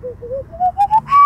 ハハハハ!